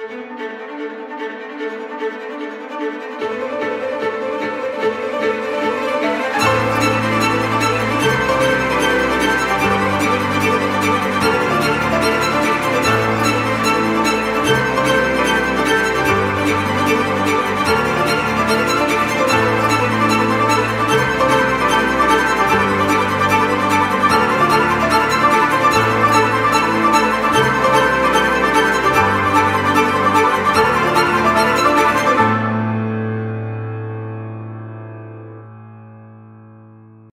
Müzik